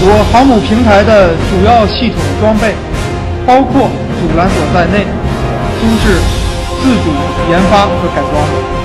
我航母平台的主要系统装备包括阻拦索在内都是自主研发和改装。的